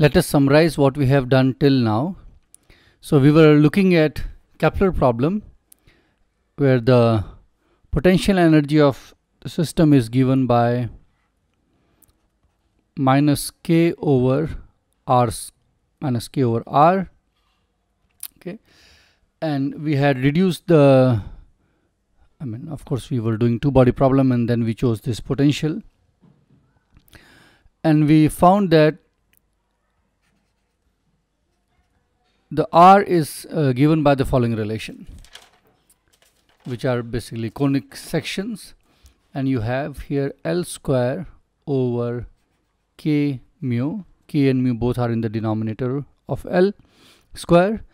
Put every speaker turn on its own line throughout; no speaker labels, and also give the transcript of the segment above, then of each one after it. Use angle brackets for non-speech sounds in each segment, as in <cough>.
let us summarize what we have done till now. So we were looking at Kepler problem where the potential energy of the system is given by minus k over r minus k over r okay and we had reduced the I mean of course we were doing two body problem and then we chose this potential and we found that the R is uh, given by the following relation which are basically conic sections. And you have here L square over K mu. K and mu both are in the denominator of L square.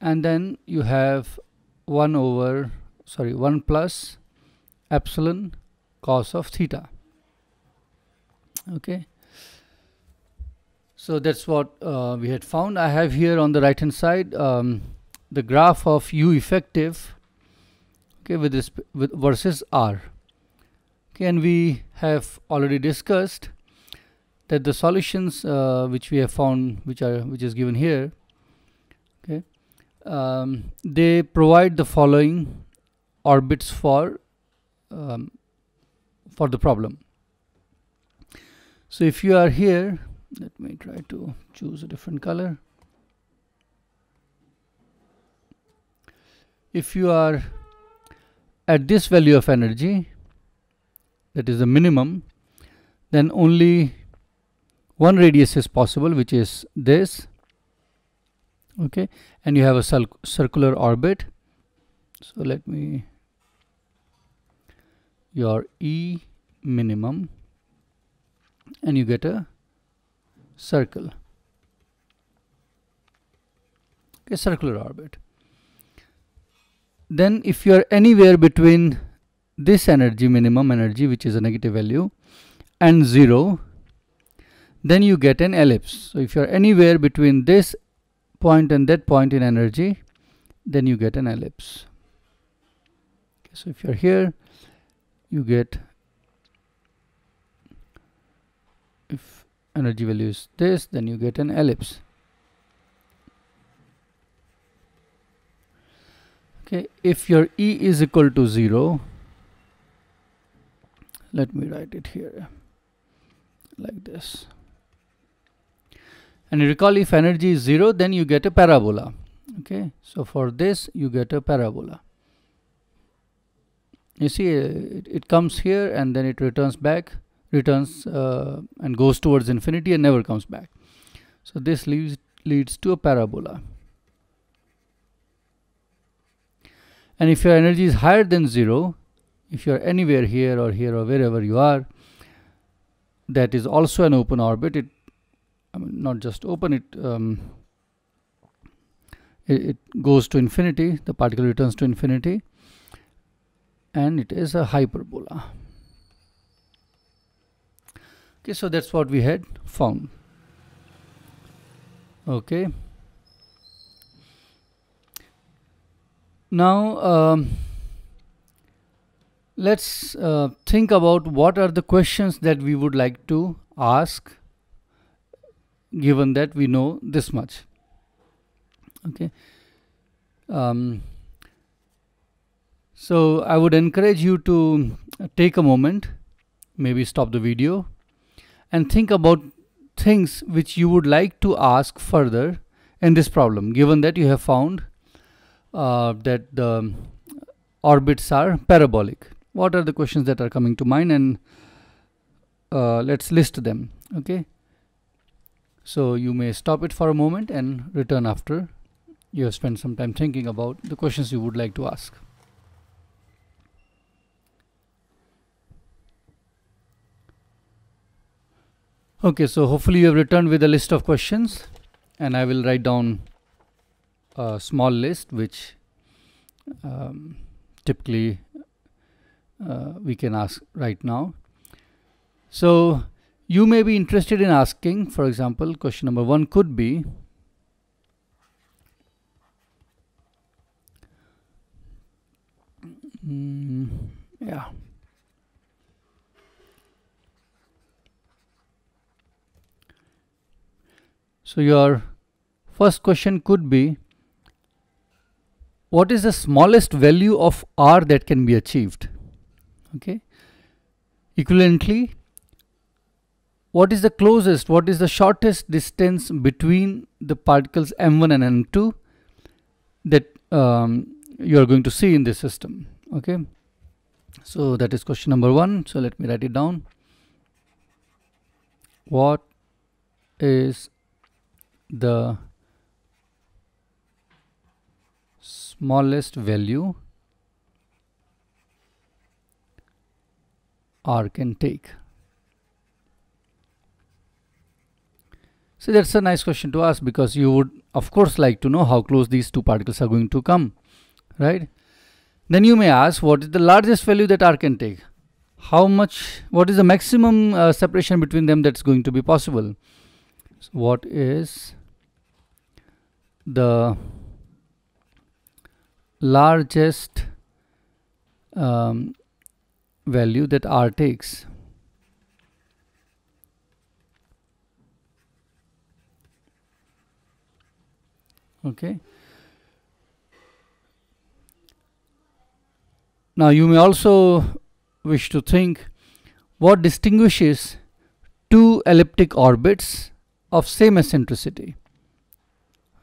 And then you have 1 over sorry 1 plus epsilon cos of theta. Okay so that's what uh, we had found. I have here on the right hand side um, the graph of U effective okay with this with versus R okay and we have already discussed that the solutions uh, which we have found which are which is given here okay um, they provide the following orbits for um, for the problem so if you are here let me try to choose a different color. If you are at this value of energy that is the minimum then only one radius is possible which is this okay? And you have a circular orbit. So let me your E minimum and you get a circle. Okay circular orbit. Then if you are anywhere between this energy minimum energy which is a negative value and 0 then you get an ellipse. So if you are anywhere between this point and that point in energy then you get an ellipse. So if you are here you get if energy value is this then you get an ellipse. Okay if your E is equal to 0 let me write it here like this. And recall if energy is 0 then you get a parabola. Okay so for this you get a parabola. You see uh, it, it comes here and then it returns back returns uh, and goes towards infinity and never comes back. So this leads, leads to a parabola. And if your energy is higher than zero, if you are anywhere here or here or wherever you are, that is also an open orbit. It, I mean, not just open, it, um, it, it goes to infinity. The particle returns to infinity, and it is a hyperbola okay so that's what we had found. Okay. Now um, let's uh, think about what are the questions that we would like to ask given that we know this much. Okay. Um, so I would encourage you to take a moment maybe stop the video and think about things which you would like to ask further in this problem given that you have found uh, that the orbits are parabolic. What are the questions that are coming to mind and uh, let's list them okay? So you may stop it for a moment and return after you have spent some time thinking about the questions you would like to ask Okay, so hopefully you have returned with a list of questions and I will write down a small list which um, typically uh, we can ask right now. So you may be interested in asking, for example, question number one could be mm, yeah So your first question could be what is the smallest value of r that can be achieved? Okay. Equivalently, what is the closest, what is the shortest distance between the particles m1 and m2 that um, you are going to see in this system okay so that is question number one so let me write it down what is the smallest value R can take So that's a nice question to ask because you would of course like to know how close these two particles are going to come, right? Then you may ask what is the largest value that R can take? How much, what is the maximum uh, separation between them that's going to be possible? What is the largest um, value that R takes? okay now you may also wish to think what distinguishes two elliptic orbits of same eccentricity.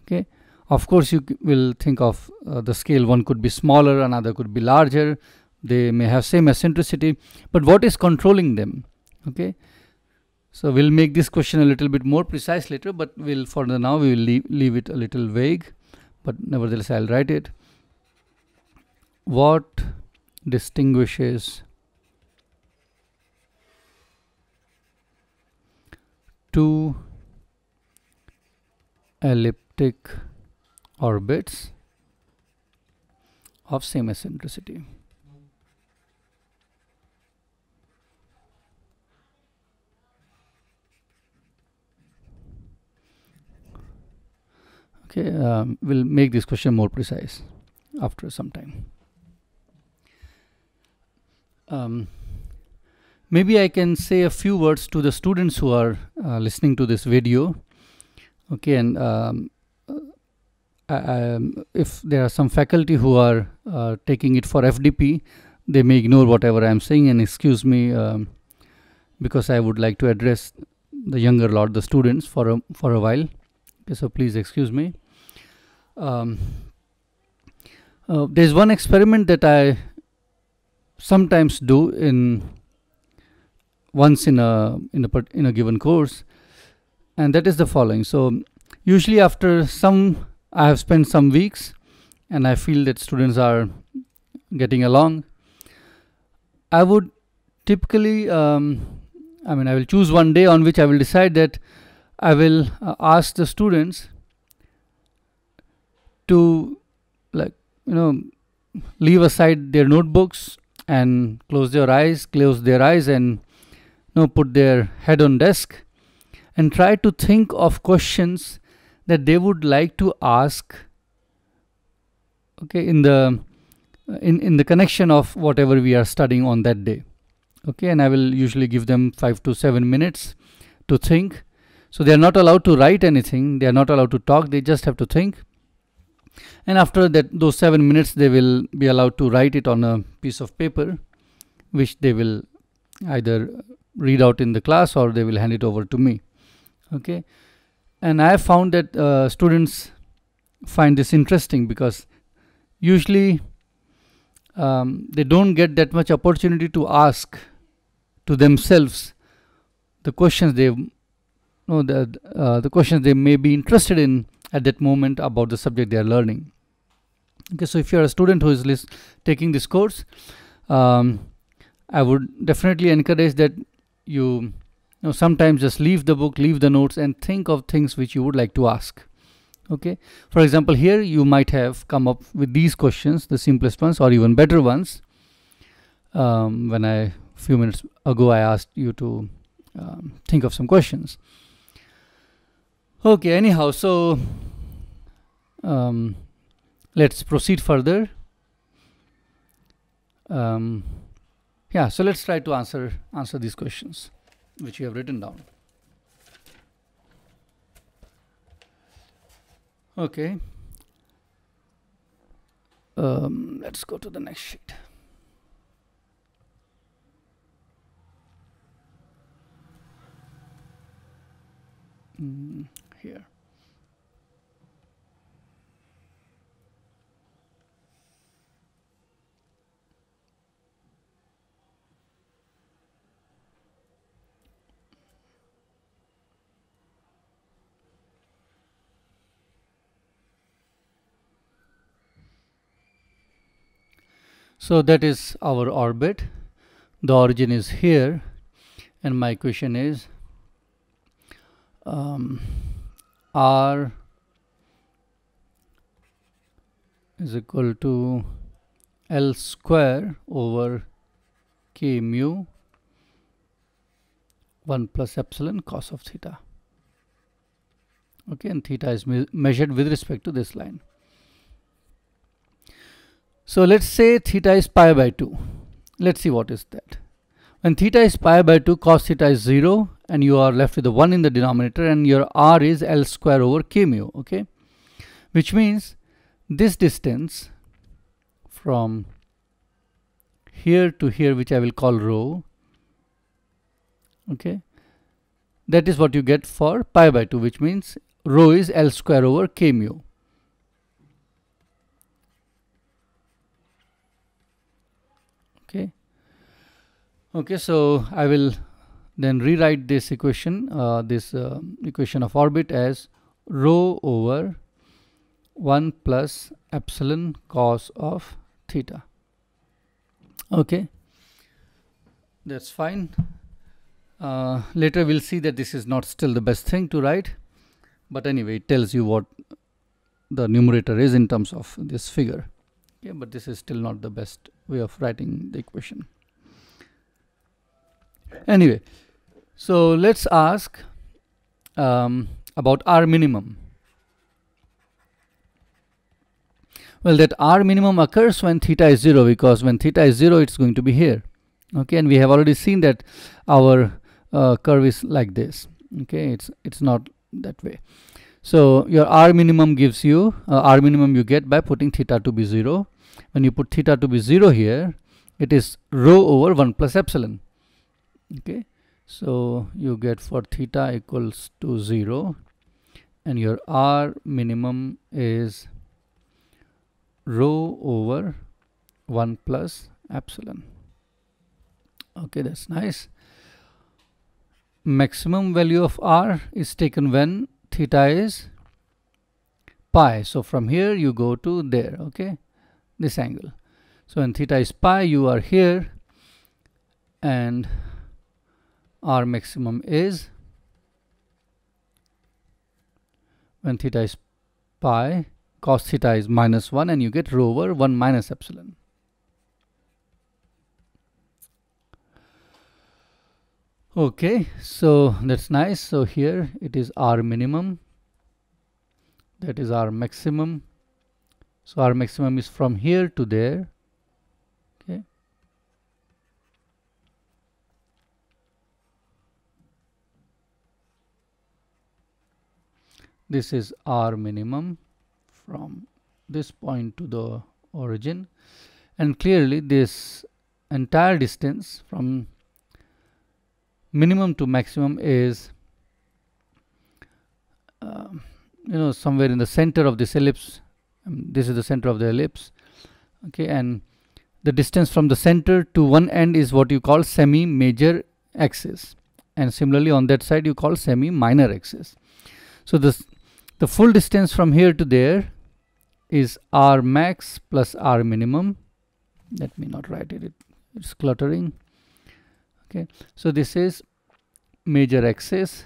Okay? Of course you will think of uh, the scale one could be smaller another could be larger. They may have same eccentricity. But what is controlling them? Okay? So we'll make this question a little bit more precise later, but we'll for the now we will leave, leave it a little vague, but nevertheless I'll write it. What distinguishes two elliptic orbits of same eccentricity? okay um, we'll make this question more precise after some time um, maybe I can say a few words to the students who are uh, listening to this video okay and um, I, I, if there are some faculty who are uh, taking it for FDP they may ignore whatever I'm saying and excuse me um, because I would like to address the younger lot the students for a, for a while. Okay so please excuse me. Um, uh, there's one experiment that I sometimes do in once in a in a in a given course and that is the following. So usually after some I have spent some weeks and I feel that students are getting along. I would typically um, I mean I will choose one day on which I will decide that I will uh, ask the students to like you know leave aside their notebooks and close their eyes close their eyes and you know put their head on desk and try to think of questions that they would like to ask okay in the in in the connection of whatever we are studying on that day okay? And i will usually give them 5 to 7 minutes to think. So they are not allowed to write anything. They are not allowed to talk. They just have to think. And after that those seven minutes they will be allowed to write it on a piece of paper which they will either read out in the class or they will hand it over to me okay? And i have found that uh, students find this interesting because usually um, they don't get that much opportunity to ask to themselves the questions they know that uh, the questions they may be interested in at that moment about the subject they are learning. Okay so if you are a student who is taking this course um, I would definitely encourage that you, know, sometimes just leave the book leave the notes and think of things which you would like to ask. Okay? For example here you might have come up with these questions the simplest ones or even better ones. Um, when I few minutes ago I asked you to um, think of some questions. Okay anyhow so um, let's proceed further. Um, yeah so let's try to answer answer these questions which you have written down Okay. Um, let's go to the next sheet. Mm, here. So that is our orbit. The origin is here and my question is um, R is equal to L square over K mu 1 plus epsilon cos of theta. Okay, and theta is me measured with respect to this line. So let's say theta is pi by 2. Let's see what is that. When theta is pi by 2, cos theta is 0 and you are left with the 1 in the denominator and your r is L square over k mu, okay? Which means this distance from here to here, which I will call rho, okay? That is what you get for pi by 2, which means rho is L square over k mu. okay okay so I will then rewrite this equation uh, this uh, equation of orbit as rho over 1 plus epsilon cos of theta. Okay that's fine. Uh, later we'll see that this is not still the best thing to write but anyway it tells you what the numerator is in terms of this figure. Okay but this is still not the best way of writing the equation anyway so let's ask um, about r minimum well that r minimum occurs when theta is 0 because when theta is 0 it's going to be here okay and we have already seen that our uh, curve is like this okay it's it's not that way so your R minimum gives you, uh, R minimum you get by putting theta to be 0. When you put theta to be 0 here, it is rho over 1 plus epsilon. Okay. So you get for theta equals to 0 and your R minimum is rho over 1 plus epsilon. Okay, that's nice. Maximum value of R is taken when theta is pi. So from here you go to there, okay, this angle. So when theta is pi, you are here and R maximum is when theta is pi, cos theta is minus 1 and you get rho over 1 minus epsilon. okay so that's nice. So here it is r minimum. That is our maximum. So our maximum is from here to there okay this is R minimum from this point to the origin. And clearly this entire distance from minimum to maximum is uh, you know somewhere in the center of this ellipse. Um, this is the center of the ellipse. Okay and the distance from the center to one end is what you call semi major axis. And similarly on that side you call semi minor axis. So this the full distance from here to there is r max plus r minimum. Let me not write it, it it's cluttering. Okay so this is major axis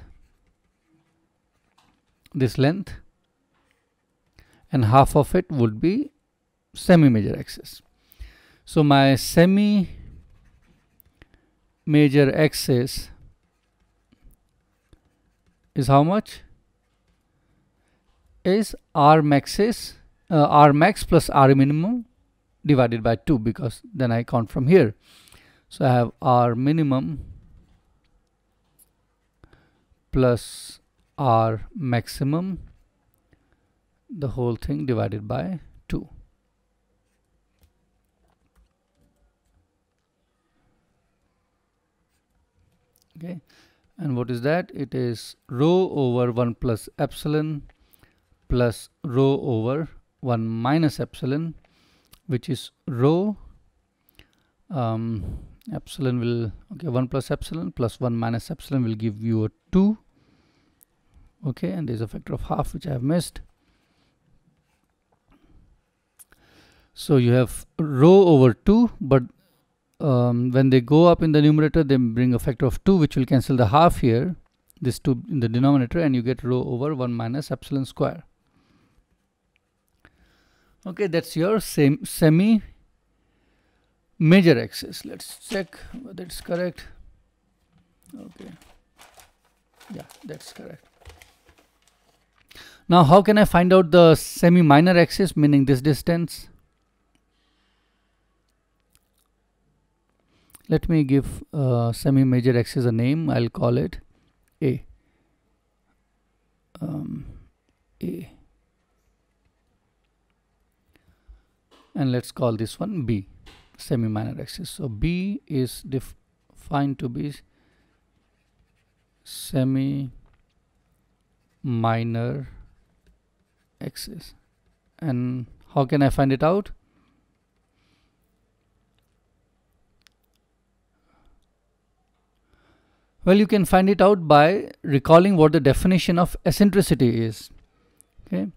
this length and half of it would be semi major axis. So my semi major axis is how much is r maxis uh, r max plus r minimum divided by 2 because then I count from here. So I have R minimum plus R maximum the whole thing divided by 2 okay. And what is that? It is rho over 1 plus epsilon plus rho over 1 minus epsilon which is rho um, epsilon will okay 1 plus epsilon plus 1 minus epsilon will give you a 2 okay and there's a factor of half which I have missed. So you have rho over 2 but um, when they go up in the numerator they bring a factor of 2 which will cancel the half here this 2 in the denominator and you get rho over 1 minus epsilon square okay that's your same semi major axis. Let's check whether it's correct. Okay. Yeah that's correct. Now how can I find out the semi minor axis meaning this distance? Let me give uh, semi major axis a name. I'll call it A. Um, A and let's call this one B semi minor axis so B is defined to be semi minor axis and how can I find it out Well, you can find it out by recalling what the definition of eccentricity is. Okay.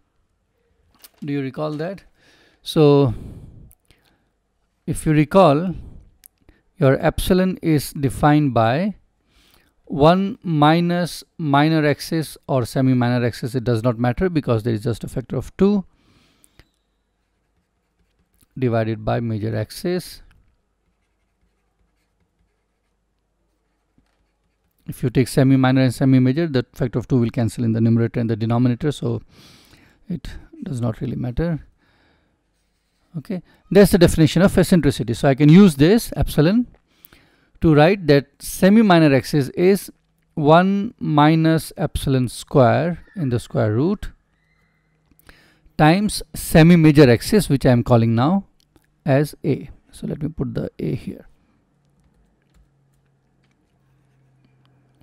Do you recall that? So, if you recall, your epsilon is defined by 1 minus minor axis or semi minor axis. It does not matter because there is just a factor of 2 divided by major axis if you take semi minor and semi major the factor of 2 will cancel in the numerator and the denominator so it does not really matter okay. That's the definition of eccentricity. So i can use this epsilon to write that semi minor axis is 1 minus epsilon square in the square root times semi major axis which i am calling now as a. So let me put the a here.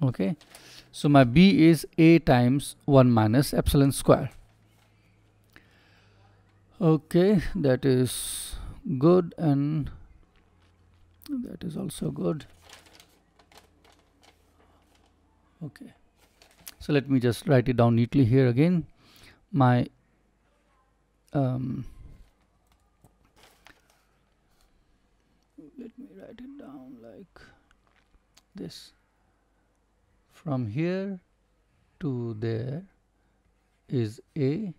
Okay. So my b is a times 1 minus epsilon square okay that is good and that is also good. Okay. So let me just write it down neatly here again. My um, let me write it down like this. From here to there is A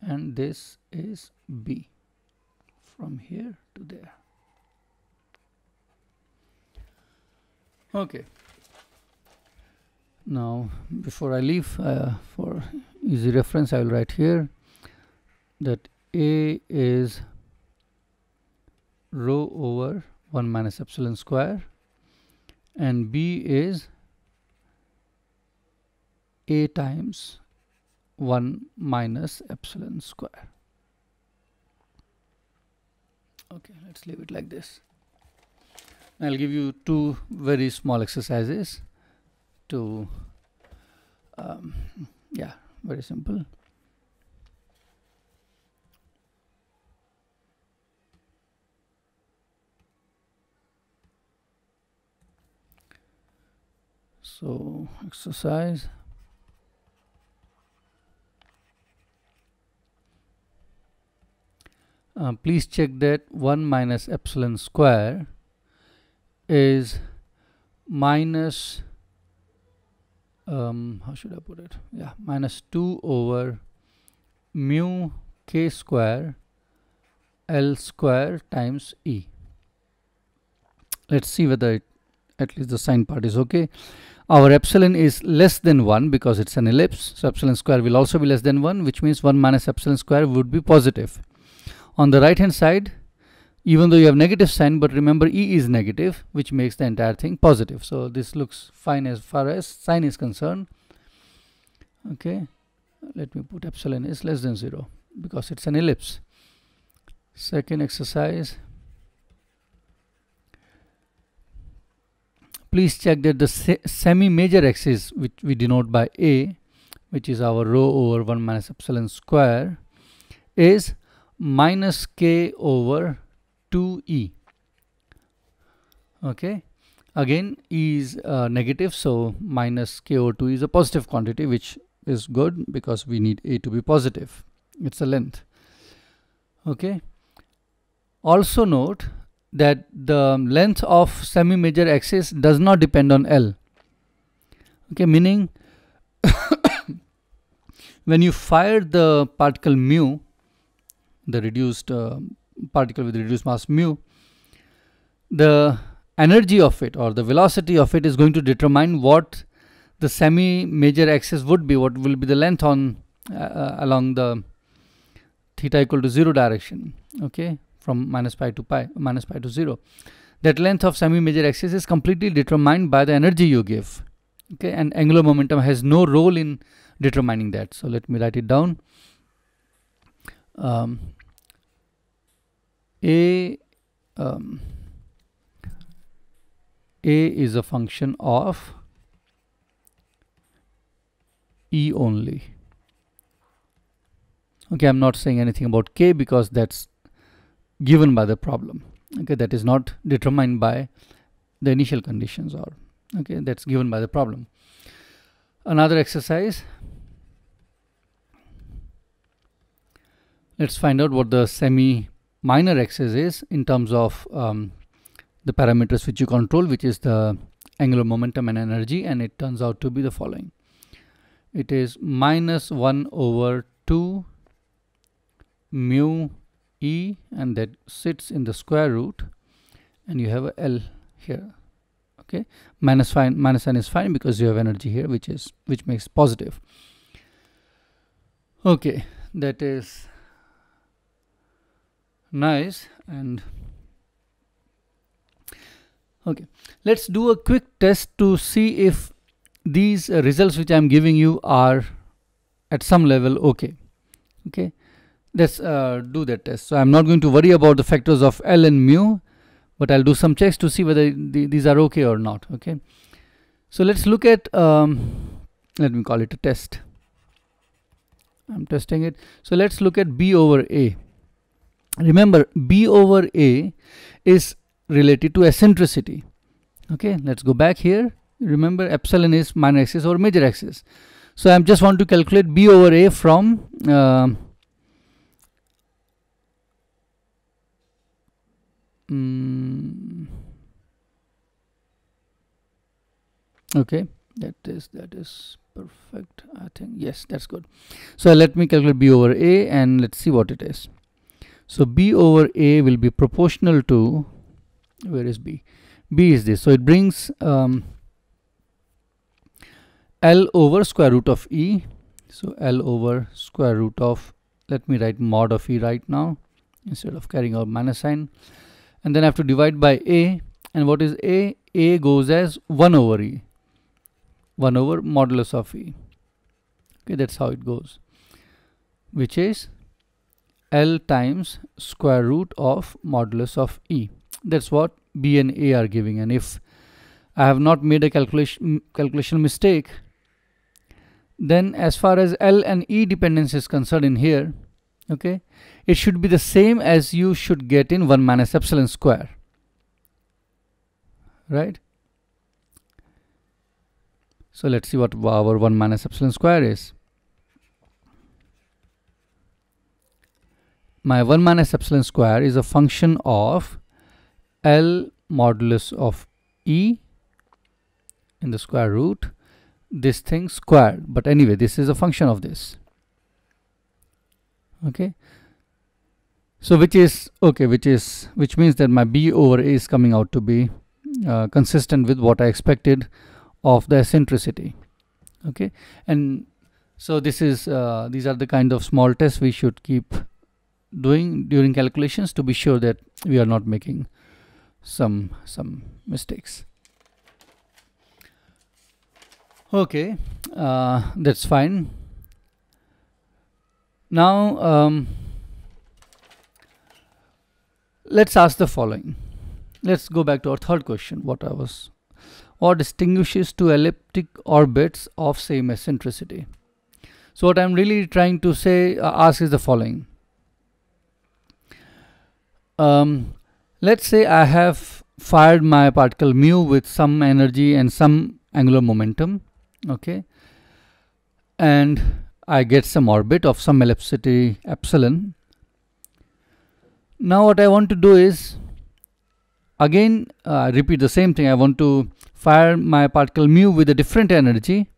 and this is B from here to there. Okay. Now, before I leave, uh, for easy reference, I will write here that A is rho over 1 minus epsilon square and b is a times 1 minus epsilon square. Okay let's leave it like this. I'll give you two very small exercises to um, yeah very simple. So exercise uh, please check that 1 minus epsilon square is minus um, how should I put it? Yeah minus 2 over mu k square L square times E. Let's see whether it, at least the sign part is okay. Our epsilon is less than 1 because it's an ellipse. So epsilon square will also be less than 1 which means 1 minus epsilon square would be positive on the right hand side even though you have negative sign but remember e is negative which makes the entire thing positive. So this looks fine as far as sign is concerned. Okay let me put epsilon is less than 0 because it's an ellipse. Second exercise. Please check that the se semi-major axis which we denote by a which is our rho over 1 minus epsilon square is minus k over 2e okay. Again e is uh, negative so minus k over 2 is a positive quantity which is good because we need a to be positive. It's a length. Okay. Also note that the length of semi-major axis does not depend on L. Okay meaning <coughs> when you fire the particle mu the reduced uh, particle with reduced mass mu the energy of it or the velocity of it is going to determine what the semi major axis would be what will be the length on uh, uh along the theta equal to 0 direction okay from minus pi to pi minus pi to 0 that length of semi major axis is completely determined by the energy you give okay and angular momentum has no role in determining that. So let me write it down. Um, a um, a is a function of e only. Okay i'm not saying anything about k because that's given by the problem. Okay that is not determined by the initial conditions or okay that's given by the problem. Another exercise. Let's find out what the semi minor axis is in terms of um, the parameters which you control which is the angular momentum and energy and it turns out to be the following. It is minus 1 over 2 mu e and that sits in the square root and you have a L here okay? Minus fine minus n is fine because you have energy here which is which makes positive. Okay that is nice. And okay. Let's do a quick test to see if these uh, results which I'm giving you are at some level okay. Okay. Let's uh, do that test. So I'm not going to worry about the factors of L and mu but I'll do some checks to see whether these are okay or not. Okay. So let's look at um, let me call it a test. I'm testing it. So let's look at B over A remember B over A is related to eccentricity. Okay let's go back here. Remember epsilon is minor axis or major axis. So I'm just want to calculate B over A from uh, mm, okay that is that is perfect I think. Yes that's good. So let me calculate B over A and let's see what it is so B over A will be proportional to where is B? B is this. So it brings um, L over square root of E. So L over square root of let me write mod of E right now instead of carrying out minus sign. And then I have to divide by A. And what is A? A goes as 1 over E. 1 over modulus of E. Okay that's how it goes. Which is L times square root of modulus of E. That's what B and A are giving. And if I have not made a calculation calculation mistake, then as far as L and E dependence is concerned in here, okay, it should be the same as you should get in 1 minus epsilon square. Right? So let's see what our 1 minus epsilon square is. My 1 minus epsilon square is a function of L modulus of E in the square root this thing squared. But anyway this is a function of this. Okay? So which is okay which is which means that my b over a is coming out to be uh, consistent with what i expected of the eccentricity. Okay? And so this is uh, these are the kind of small tests we should keep doing during calculations to be sure that we are not making some some mistakes. Okay uh, that's fine. Now um, let's ask the following. Let's go back to our third question what I was what distinguishes two elliptic orbits of same eccentricity? So what I'm really trying to say uh, ask is the following um, let's say I have fired my particle mu with some energy and some angular momentum okay? And I get some orbit of some ellipticity epsilon. Now what I want to do is again uh, repeat the same thing. I want to fire my particle mu with a different energy.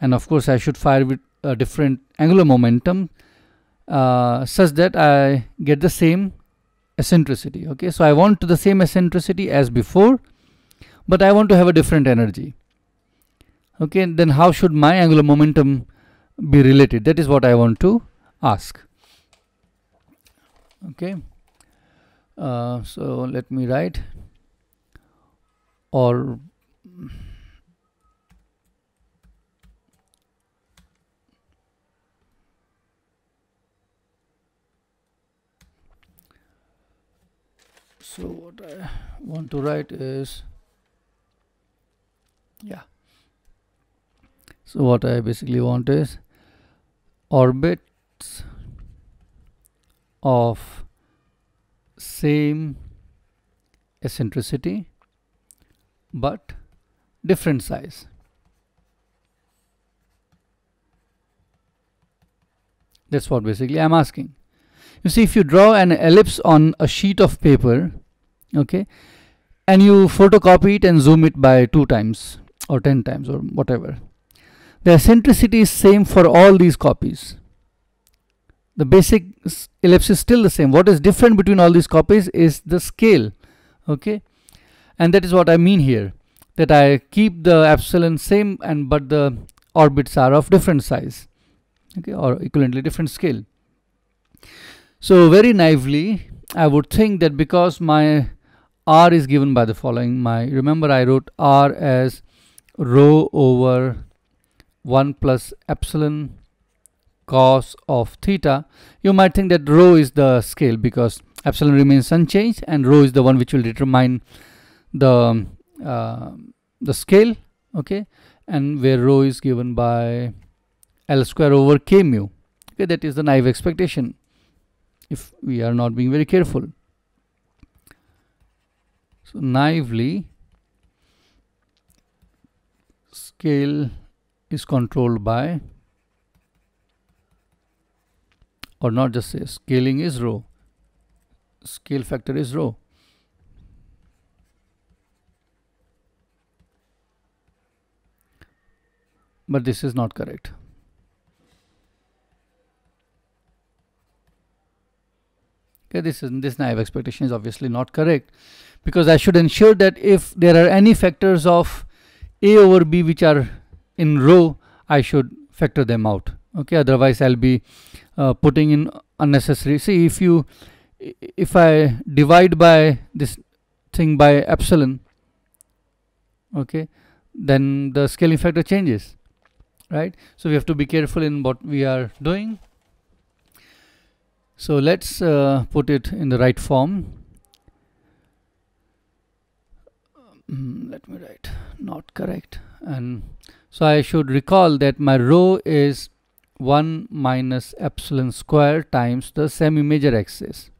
And of course I should fire with a different angular momentum uh, such that I get the same eccentricity okay? So I want the same eccentricity as before but I want to have a different energy okay? Then how should my angular momentum be related? That is what I want to ask okay? Uh, so let me write or so what I want to write is yeah. So what I basically want is orbits of same eccentricity but different size. That's what basically I'm asking. You see if you draw an ellipse on a sheet of paper okay? And you photocopy it and zoom it by two times or 10 times or whatever. The eccentricity is same for all these copies. The basic ellipse is still the same. What is different between all these copies is the scale. Okay? And that is what I mean here that I keep the epsilon same and but the orbits are of different size. Okay? Or equivalently different scale. So very naively I would think that because my R is given by the following. My remember I wrote R as rho over 1 plus epsilon cos of theta. You might think that rho is the scale because epsilon remains unchanged and rho is the one which will determine the uh, the scale okay? And where rho is given by L square over k mu okay? That is the naive expectation if we are not being very careful so naively scale is controlled by or not just say scaling is rho. Scale factor is rho. But this is not correct. Okay this is this naive expectation is obviously not correct because I should ensure that if there are any factors of a over b which are in rho I should factor them out. Okay otherwise I'll be uh, putting in unnecessary. See if you if I divide by this thing by epsilon okay then the scaling factor changes right? So we have to be careful in what we are doing. So let's uh, put it in the right form mm, let me write. Not correct. And so I should recall that my rho is 1 minus epsilon square times the semi-major axis.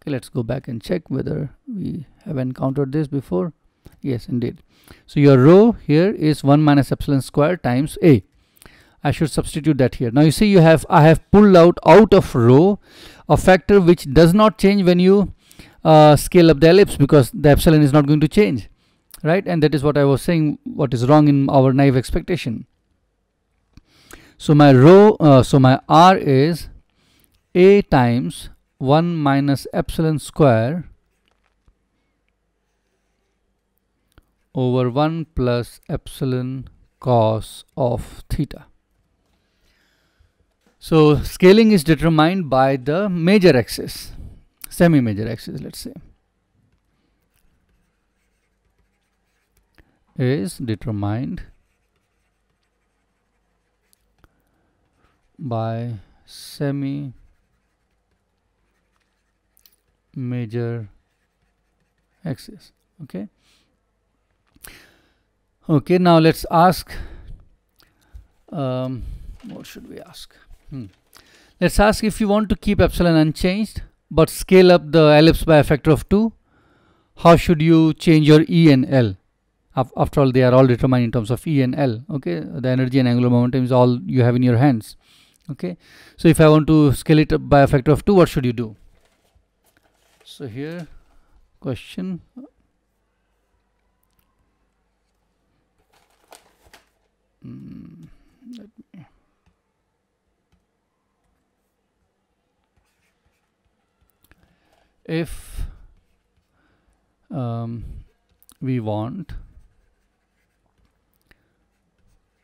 Okay let's go back and check whether we have encountered this before. Yes indeed. So your rho here is 1 minus epsilon square times a. I should substitute that here. Now you see you have I have pulled out out of rho a factor which does not change when you uh, scale up the ellipse because the epsilon is not going to change right? And that is what I was saying what is wrong in our naive expectation. So my rho uh, so my R is a times 1 minus epsilon square over 1 plus epsilon cos of theta. So scaling is determined by the major axis semi-major axis let's say. Is determined by semi major axis okay? Okay now let's ask um, what should we ask? Hmm. let's ask if you want to keep epsilon unchanged but scale up the ellipse by a factor of 2 how should you change your E and L? After all they are all determined in terms of E and L okay? The energy and angular momentum is all you have in your hands okay? So if I want to scale it up by a factor of 2 what should you do? So here question. Mm, if um, we want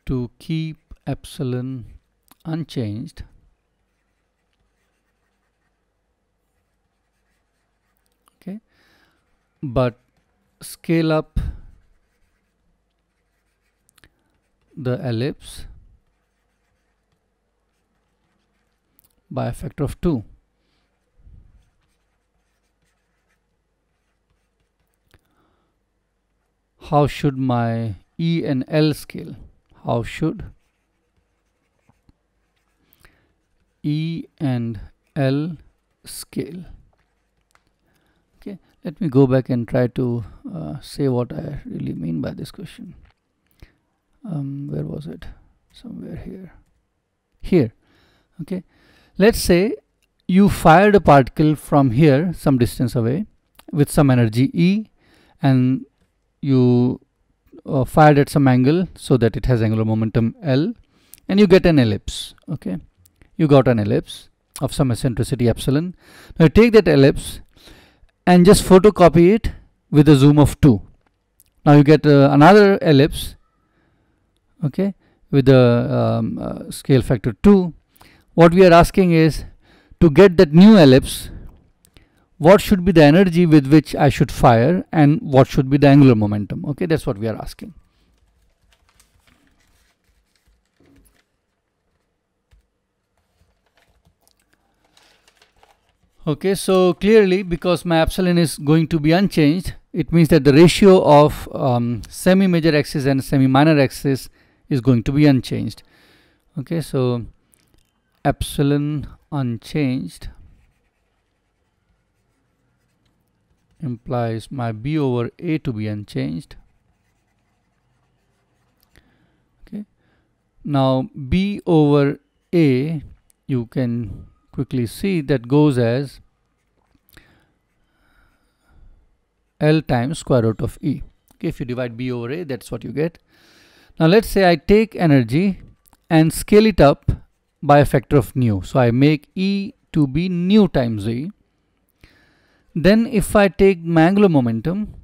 to keep epsilon unchanged okay but scale up the ellipse by a factor of 2 how should my E and L scale? How should E and L scale? Okay let me go back and try to uh, say what I really mean by this question. Um, where was it? Somewhere here. Here. Okay. Let's say you fired a particle from here some distance away with some energy E and you uh, fired at some angle so that it has angular momentum L and you get an ellipse okay? You got an ellipse of some eccentricity epsilon. Now you take that ellipse and just photocopy it with a zoom of 2 now you get uh, another ellipse okay with the um, uh, scale factor 2 what we are asking is to get that new ellipse what should be the energy with which I should fire and what should be the angular momentum. Okay that's what we are asking. Okay so clearly because my epsilon is going to be unchanged it means that the ratio of um, semi major axis and semi minor axis is going to be unchanged. Okay so epsilon unchanged implies my b over a to be unchanged. Okay. Now b over a you can quickly see that goes as L times square root of E. Okay if you divide b over a that's what you get. Now let's say I take energy and scale it up by a factor of nu. So I make E to be nu times E then if I take angular momentum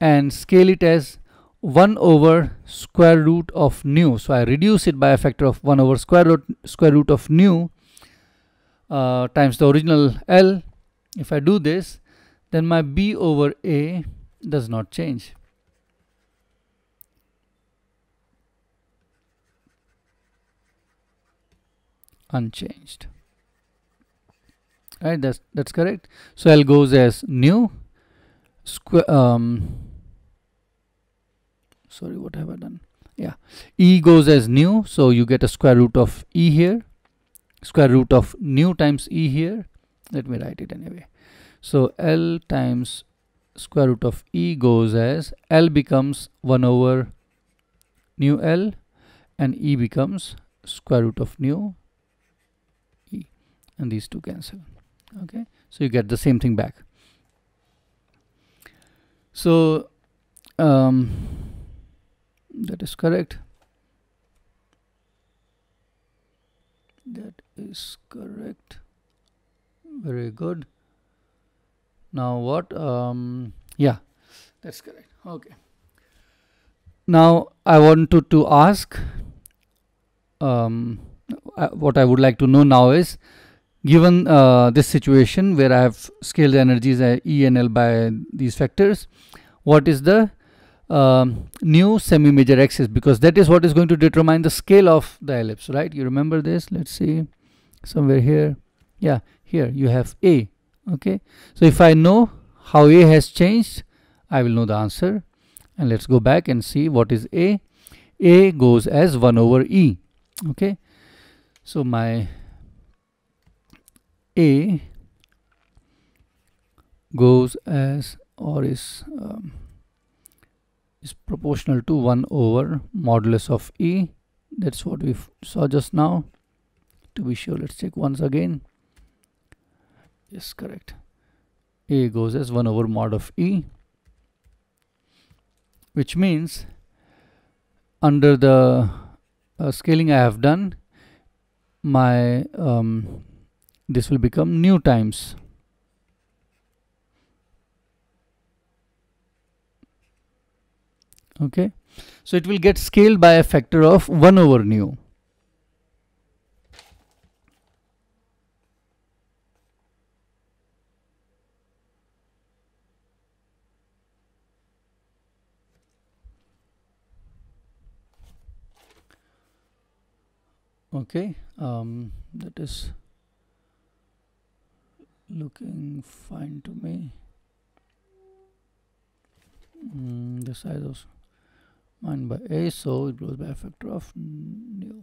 and scale it as 1 over square root of nu so I reduce it by a factor of 1 over square root square root of nu uh, times the original L. If I do this then my B over A does not change. Unchanged right that's that's correct. So L goes as nu square um sorry what have I done? Yeah. E goes as nu so you get a square root of E here. Square root of nu times E here. Let me write it anyway. So L times square root of E goes as L becomes 1 over nu L and E becomes square root of nu E. And these two cancel okay. So you get the same thing back. So um, that is correct. That is correct. Very good. Now what um, yeah that's correct. Okay. Now I wanted to ask um, uh, what I would like to know now is given uh, this situation where I have scaled the energies uh, E and L by these factors, what is the um, new semi-major axis? Because that is what is going to determine the scale of the ellipse, right? You remember this? Let's see. somewhere here. Yeah here. You have a okay? So if I know how a has changed I will know the answer. And let's go back and see what is a. A goes as 1 over e okay? So my a goes as or is um, is proportional to 1 over modulus of e. That's what we saw just now. To be sure let's check once again. Yes correct. A goes as 1 over mod of e which means under the uh, scaling I have done my um, this will become nu times. Okay? So it will get scaled by a factor of 1 over nu. Okay? Um, that is looking fine to me. Mm, the size was mine by a so it goes by a factor of nu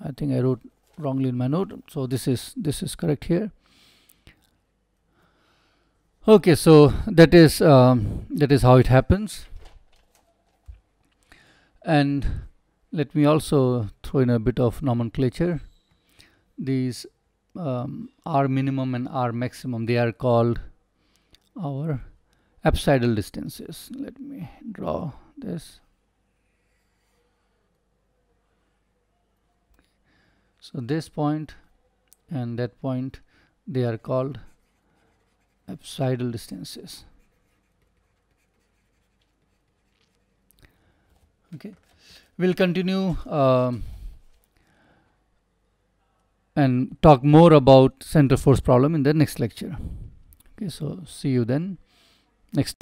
I think I wrote wrongly in my note so this is this is correct here. Okay so that is um, that is how it happens. And let me also throw in a bit of nomenclature. These um, r minimum and r maximum. They are called our apsidal distances. Let me draw this. So this point and that point they are called apsidal distances. Okay. We'll continue um, and talk more about center force problem in the next lecture. Okay so see you then. Next